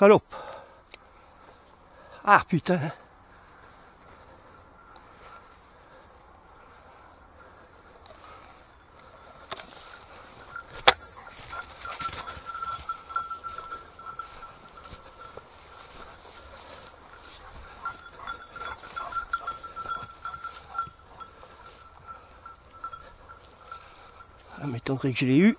salope. Ah putain. Ah, m'étonnerait que je l'ai eu.